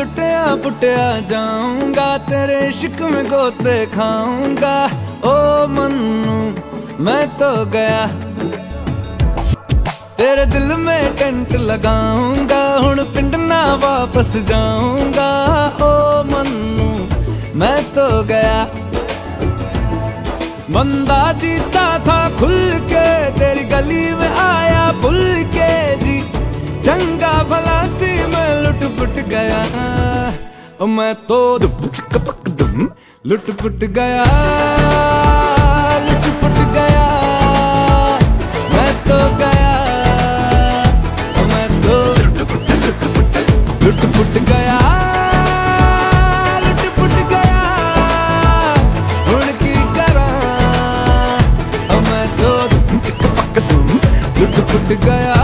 पुटिया जाऊँगा, तेरे इश्क में गोते खाऊँगा। ओ मन्नू, मैं तो गया। तेरे दिल में कंट लगाऊँगा हूँ पिंड ना वापस जाऊँगा। ओ मन्नू, मैं तो गया। बंदा जीता था खुल के, तेरी गली में आया भूल के जी। चंगा भला सी मैं लुट पुट गया। मैं तो चिक, पक, दुम, लुट, पुट गया, लुट, पुट गया। मैं तो गया मैं तो लुट, पुट लुट पुट लुट, पुट गया गया।